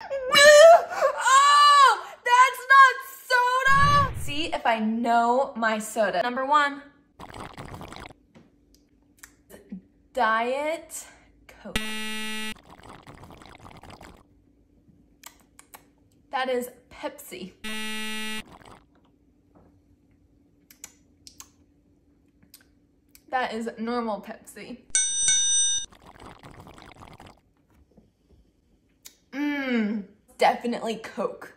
oh, that's not soda. See if I know my soda. Number one, Diet Coke. That is Pepsi. That is normal Pepsi. definitely Coke.